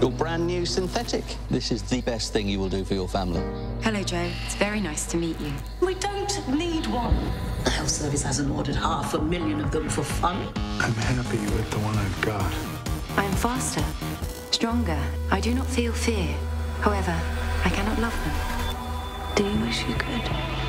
Your brand new synthetic. This is the best thing you will do for your family. Hello, Joe. It's very nice to meet you. We don't need one. The health service hasn't ordered half a million of them for fun. I'm happy with the one I've got. I am faster, stronger. I do not feel fear. However, I cannot love them. Do you wish you could?